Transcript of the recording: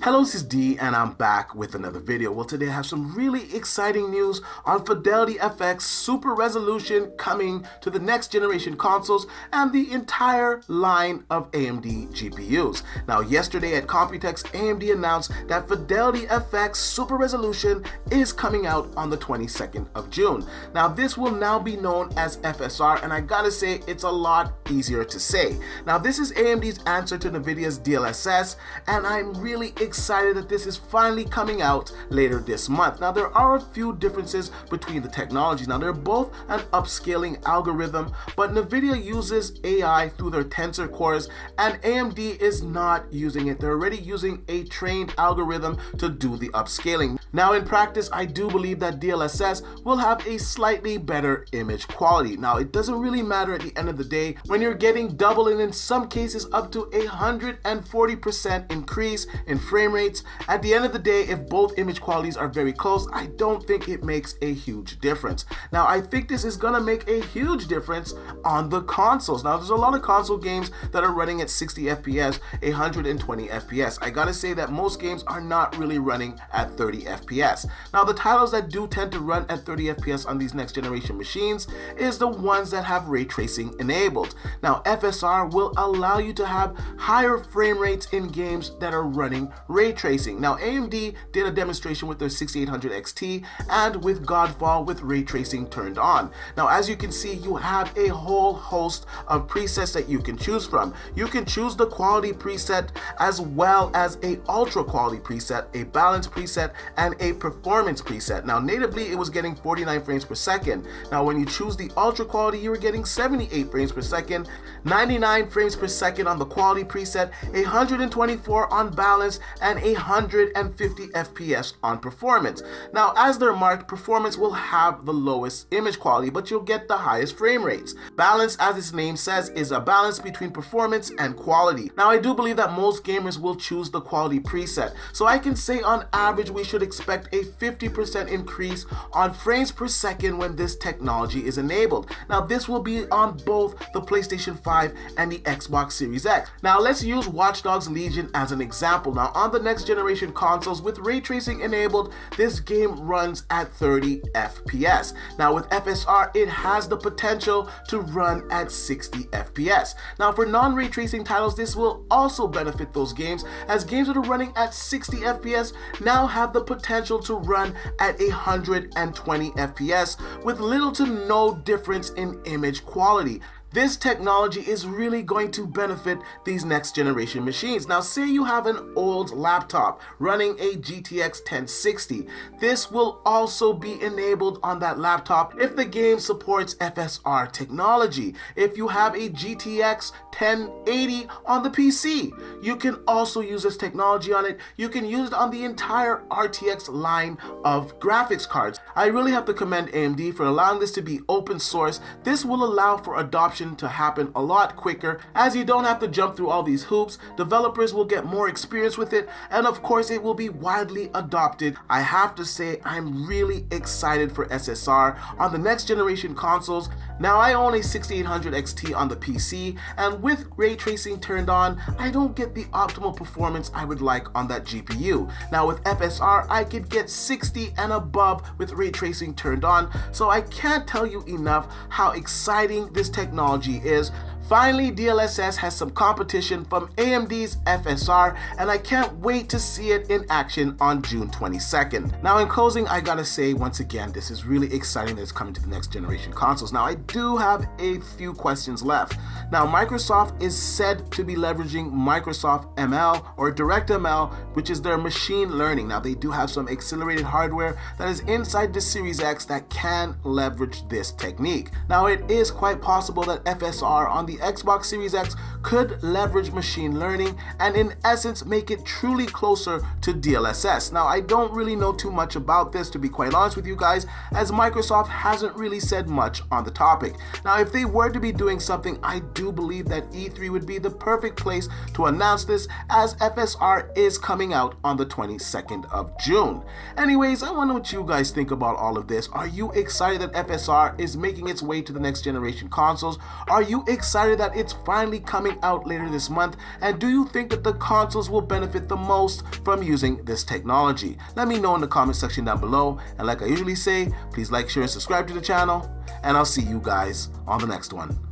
Hello, this is Dee and I'm back with another video. Well, today I have some really exciting news on Fidelity FX Super Resolution coming to the next generation consoles and the entire line of AMD GPUs. Now, yesterday at Computex, AMD announced that Fidelity FX Super Resolution is coming out on the 22nd of June. Now, this will now be known as FSR and I gotta say, it's a lot easier to say. Now, this is AMD's answer to NVIDIA's DLSS and I'm really excited excited that this is finally coming out later this month. Now, there are a few differences between the technologies. Now, they're both an upscaling algorithm, but NVIDIA uses AI through their tensor cores, and AMD is not using it. They're already using a trained algorithm to do the upscaling. Now, in practice, I do believe that DLSS will have a slightly better image quality. Now, it doesn't really matter at the end of the day when you're getting double and in some cases up to a 140% increase in frame frame rates. At the end of the day, if both image qualities are very close, I don't think it makes a huge difference. Now, I think this is gonna make a huge difference on the consoles. Now, there's a lot of console games that are running at 60 FPS, 120 FPS. I gotta say that most games are not really running at 30 FPS. Now, the titles that do tend to run at 30 FPS on these next generation machines is the ones that have ray tracing enabled. Now, FSR will allow you to have higher frame rates in games that are running ray tracing. Now, AMD did a demonstration with their 6800 XT and with Godfall with ray tracing turned on. Now, as you can see, you have a whole host of presets that you can choose from. You can choose the quality preset as well as a ultra quality preset, a balance preset, and a performance preset. Now, natively, it was getting 49 frames per second. Now, when you choose the ultra quality, you were getting 78 frames per second, 99 frames per second on the quality preset, 124 on balance, and 150 FPS on performance. Now, as they're marked, performance will have the lowest image quality, but you'll get the highest frame rates. Balance, as its name says, is a balance between performance and quality. Now, I do believe that most gamers will choose the quality preset, so I can say on average we should expect a 50% increase on frames per second when this technology is enabled. Now, this will be on both the PlayStation 5 and the Xbox Series X. Now, let's use Watch Dogs Legion as an example. Now, on the next generation consoles with ray tracing enabled, this game runs at 30 FPS. Now with FSR, it has the potential to run at 60 FPS. Now for non-ray tracing titles, this will also benefit those games as games that are running at 60 FPS now have the potential to run at 120 FPS with little to no difference in image quality. This technology is really going to benefit these next generation machines. Now, say you have an old laptop running a GTX 1060. This will also be enabled on that laptop if the game supports FSR technology. If you have a GTX 1080 on the PC, you can also use this technology on it. You can use it on the entire RTX line of graphics cards. I really have to commend AMD for allowing this to be open source. This will allow for adoption to happen a lot quicker as you don't have to jump through all these hoops, developers will get more experience with it, and of course it will be widely adopted. I have to say I'm really excited for FSR on the next generation consoles. Now I own a 6800 XT on the PC, and with ray tracing turned on, I don't get the optimal performance I would like on that GPU. Now with FSR, I could get 60 and above with ray tracing turned on, so I can't tell you enough how exciting this technology technology is Finally, DLSS has some competition from AMD's FSR, and I can't wait to see it in action on June 22nd. Now, in closing, I gotta say once again, this is really exciting that it's coming to the next generation consoles. Now, I do have a few questions left. Now, Microsoft is said to be leveraging Microsoft ML or DirectML, which is their machine learning. Now, they do have some accelerated hardware that is inside the Series X that can leverage this technique. Now, it is quite possible that FSR on the Xbox Series X could leverage machine learning and in essence make it truly closer to DLSS. Now I don't really know too much about this to be quite honest with you guys as Microsoft hasn't really said much on the topic. Now if they were to be doing something I do believe that E3 would be the perfect place to announce this as FSR is coming out on the 22nd of June. Anyways, I wonder what you guys think about all of this. Are you excited that FSR is making its way to the next generation consoles? Are you excited that it's finally coming coming out later this month? And do you think that the consoles will benefit the most from using this technology? Let me know in the comment section down below. And like I usually say, please like, share, and subscribe to the channel. And I'll see you guys on the next one.